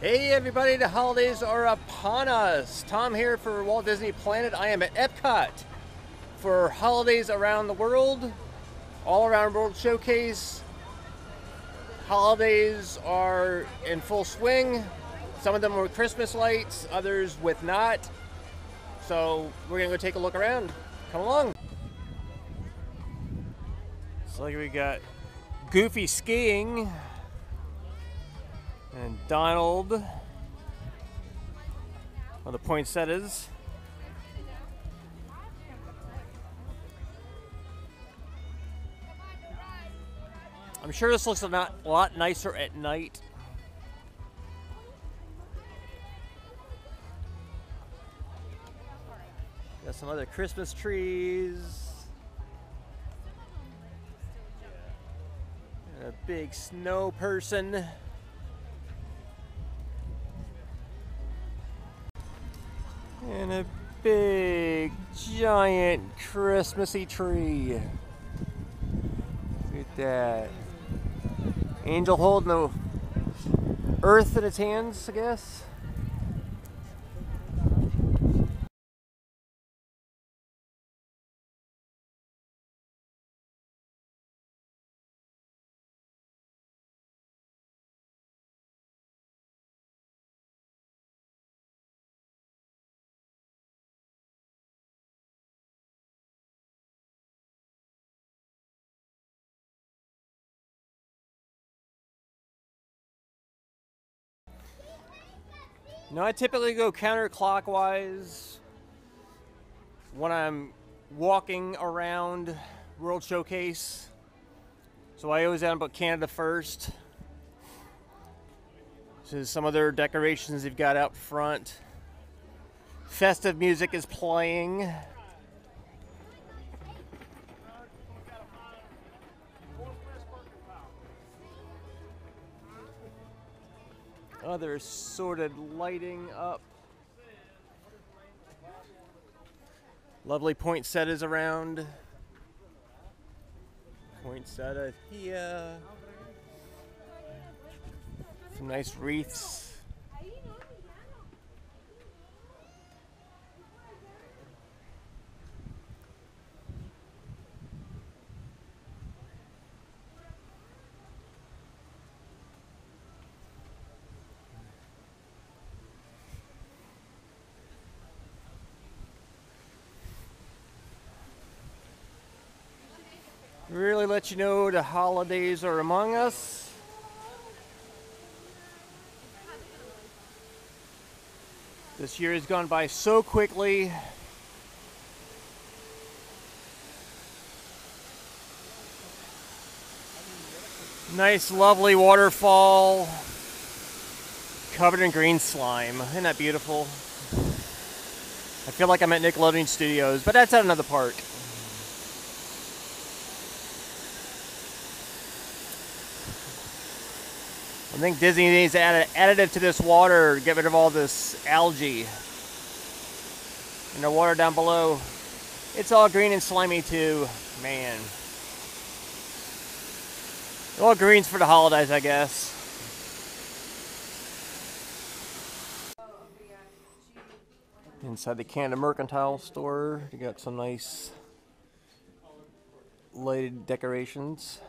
Hey everybody, the holidays are upon us. Tom here for Walt Disney Planet. I am at Epcot for holidays around the world, all around World Showcase. Holidays are in full swing. Some of them with Christmas lights, others with not. So we're gonna go take a look around. Come along. So we got Goofy skiing and Donald on the poinsettias. I'm sure this looks a lot, a lot nicer at night. Got some other Christmas trees. And a big snow person. Big, giant Christmassy tree. Look at that. Angel holding the earth in its hands, I guess. No, I typically go counterclockwise when I'm walking around World Showcase. So I always end up Canada first. Is some other decorations they've got out front. Festive music is playing. Other sorted lighting up. Lovely poinsettias around. Poinsettia here. Some nice wreaths. Really you know the holidays are among us. This year has gone by so quickly. Nice, lovely waterfall covered in green slime. Isn't that beautiful? I feel like I'm at Nickelodeon Studios, but that's at another park. I think Disney needs to add an additive to this water to get rid of all this algae. And the water down below, it's all green and slimy too. Man. All greens for the holidays, I guess. Inside the Canada Mercantile store, you got some nice lighted decorations.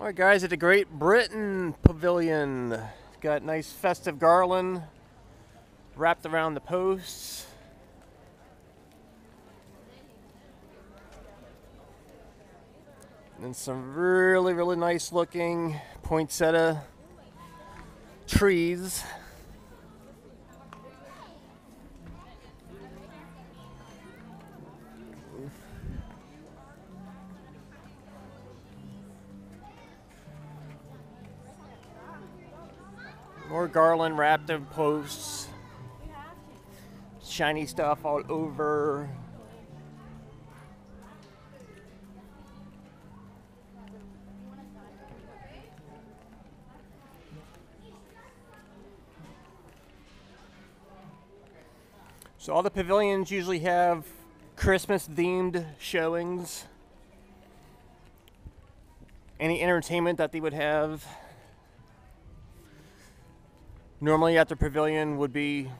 All right, guys, at the Great Britain Pavilion, got nice festive garland wrapped around the posts. And some really, really nice looking poinsettia trees. Garland wrapped in posts. Shiny stuff all over. So all the pavilions usually have Christmas themed showings. Any entertainment that they would have. Normally at the pavilion would be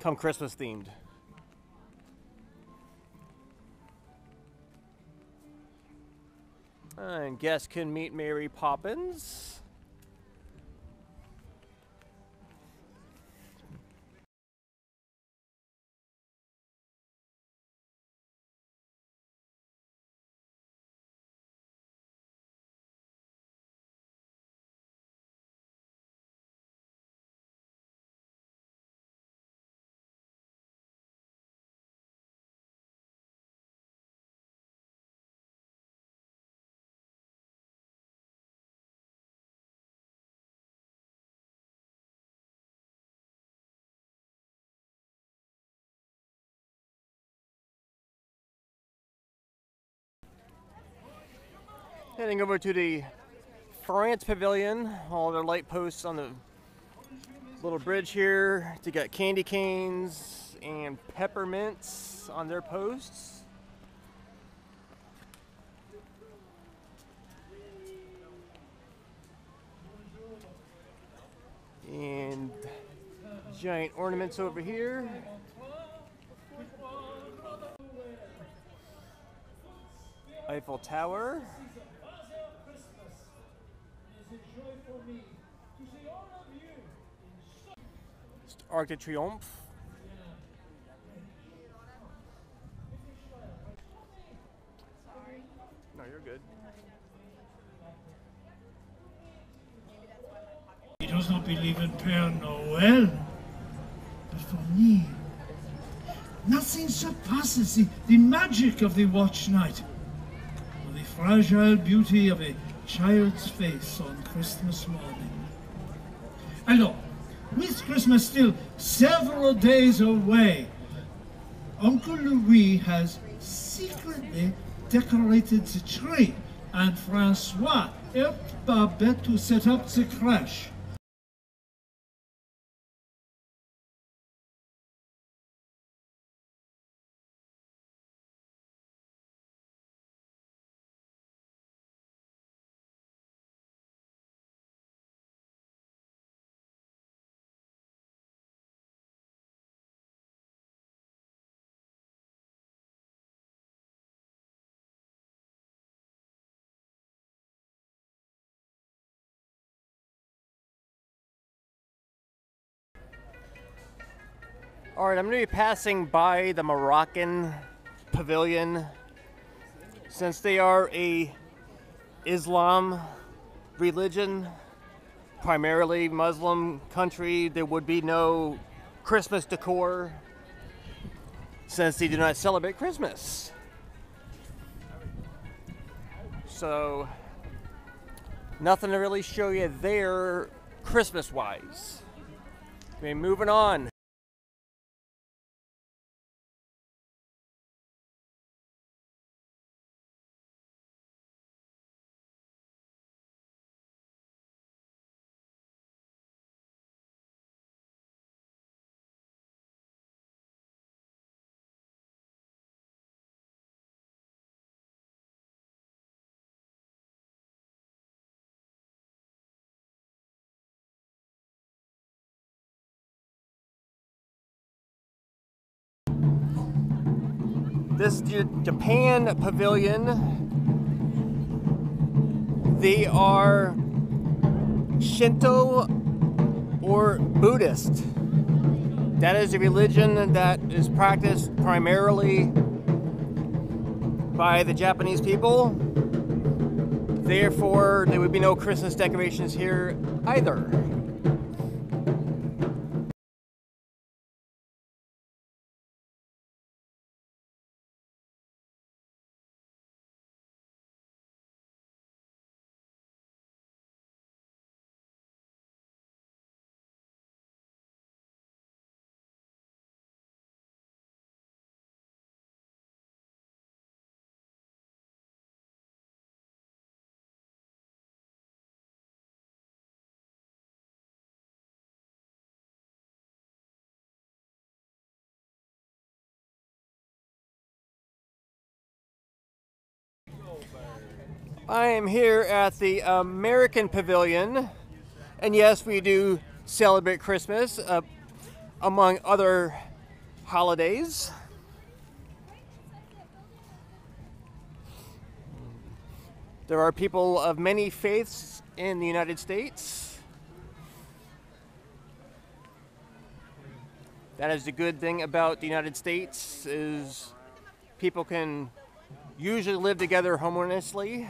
come Christmas themed. And guests can meet Mary Poppins. Heading over to the France Pavilion, all their light posts on the little bridge here to get candy canes and peppermints on their posts. And giant ornaments over here. Eiffel Tower. Arc de Triomphe. No, you're good. He does not believe in Père Noël. But for me, nothing surpasses the, the magic of the watch night, or the fragile beauty of a child's face on Christmas morning. Alors, with Christmas still several days away, Uncle Louis has secretly decorated the tree, and Francois helped Babette to set up the crèche. All right, I'm to be passing by the Moroccan pavilion. Since they are a Islam religion, primarily Muslim country, there would be no Christmas decor since they do not celebrate Christmas. So, nothing to really show you there Christmas wise. Okay, moving on. This Japan pavilion, they are Shinto or Buddhist. That is a religion that is practiced primarily by the Japanese people. Therefore, there would be no Christmas decorations here either. I am here at the American Pavilion, and yes, we do celebrate Christmas uh, among other holidays. There are people of many faiths in the United States. That is the good thing about the United States is people can usually live together harmoniously.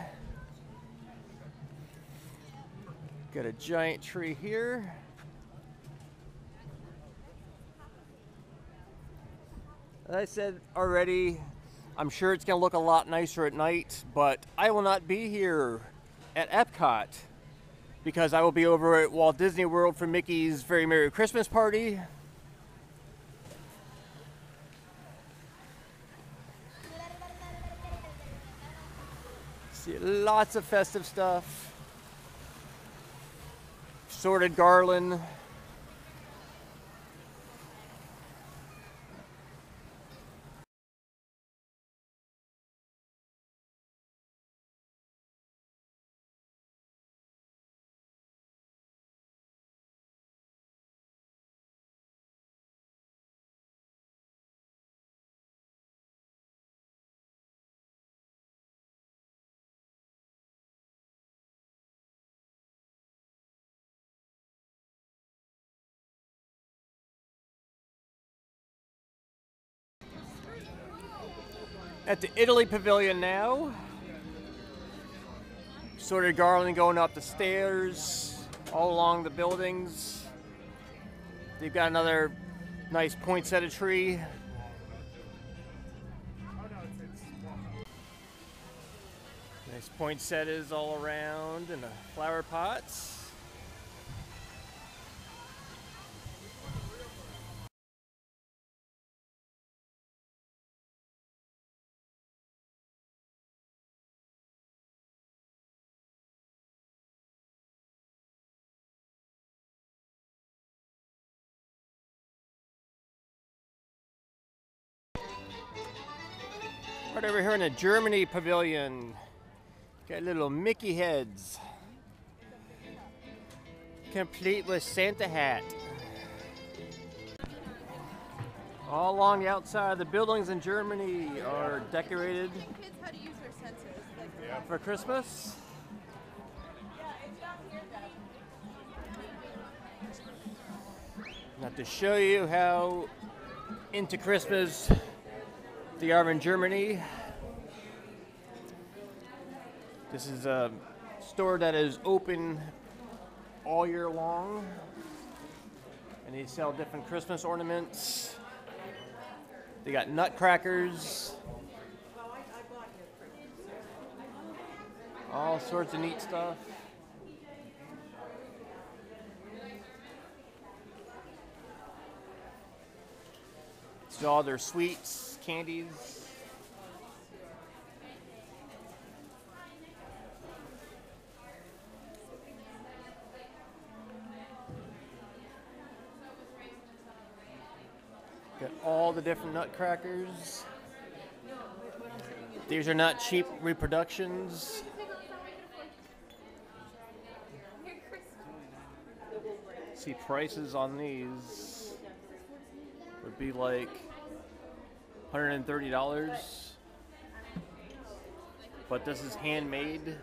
Got a giant tree here. As I said already, I'm sure it's going to look a lot nicer at night, but I will not be here at Epcot because I will be over at Walt Disney World for Mickey's Very Merry Christmas Party. See lots of festive stuff. Sorted garland. At the Italy Pavilion now. Sorted garland going up the stairs, all along the buildings. They've got another nice poinsettia tree. Nice poinsettias all around and the flower pots. Right over here in the Germany pavilion, got little Mickey heads, complete with Santa hat. All along the outside of the buildings in Germany are decorated for Christmas. Now to show you how into Christmas they are in Germany. This is a store that is open all year long. And they sell different Christmas ornaments. They got nutcrackers. All sorts of neat stuff. All their sweets candies. Got all the different nutcrackers. These are not cheap reproductions. See prices on these would be like $130. But this is handmade.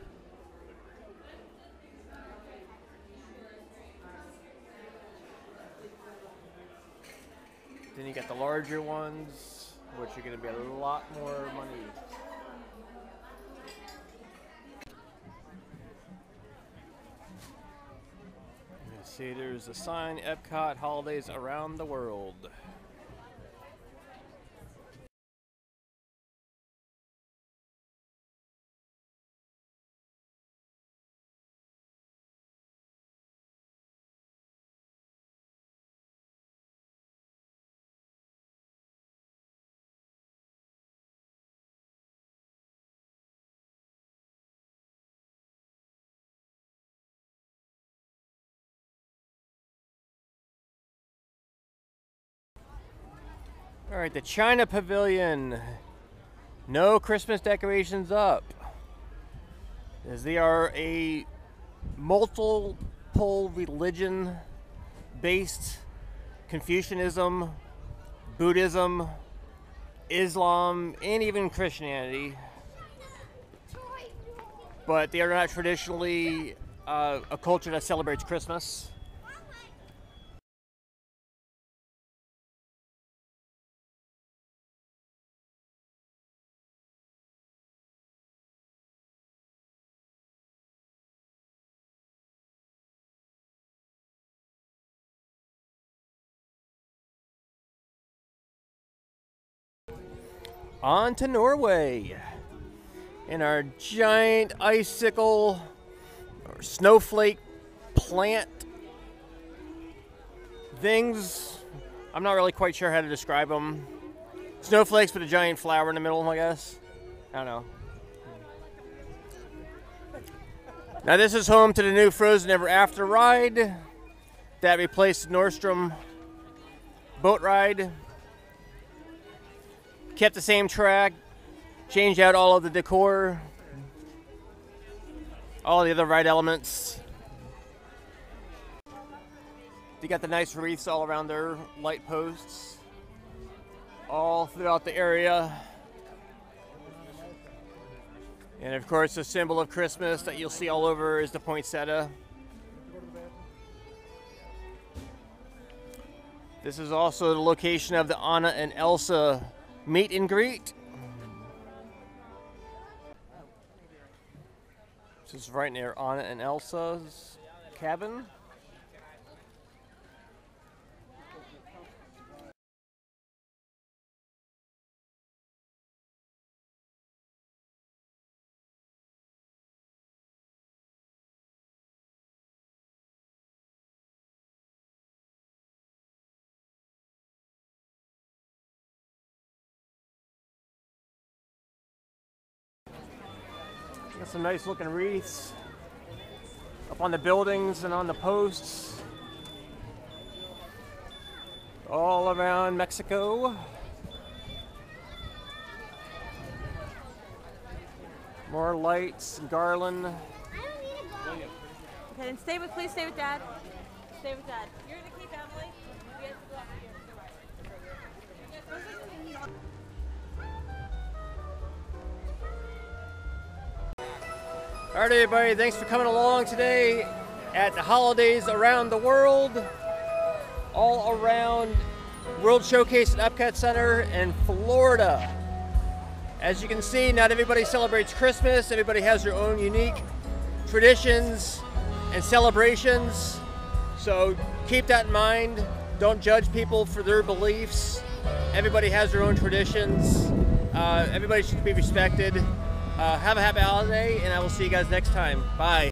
Then you got the larger ones, which are going to be a lot more money. see there's a sign Epcot holidays around the world. All right, the China Pavilion. No Christmas decorations up. is they are a multiple religion based Confucianism, Buddhism, Islam, and even Christianity. But they are not traditionally uh, a culture that celebrates Christmas. On to Norway in our giant icicle or snowflake plant things. I'm not really quite sure how to describe them. Snowflakes with a giant flower in the middle, I guess. I don't know. Now this is home to the new Frozen Ever After ride that replaced Maelstrom boat ride kept the same track, changed out all of the decor, all the other ride elements. They got the nice wreaths all around their light posts, all throughout the area. And of course, the symbol of Christmas that you'll see all over is the poinsettia. This is also the location of the Anna and Elsa meet and greet. This is right near Anna and Elsa's cabin. Got some nice looking wreaths up on the buildings and on the posts. All around Mexico. More lights and garland. Okay, then stay with, please stay with dad. Stay with dad. All right, everybody, thanks for coming along today at the holidays around the world, all around World Showcase at Epcot Center in Florida. As you can see, not everybody celebrates Christmas. Everybody has their own unique traditions and celebrations. So keep that in mind. Don't judge people for their beliefs. Everybody has their own traditions. Uh, everybody should be respected. Uh, have a happy holiday, and I will see you guys next time. Bye.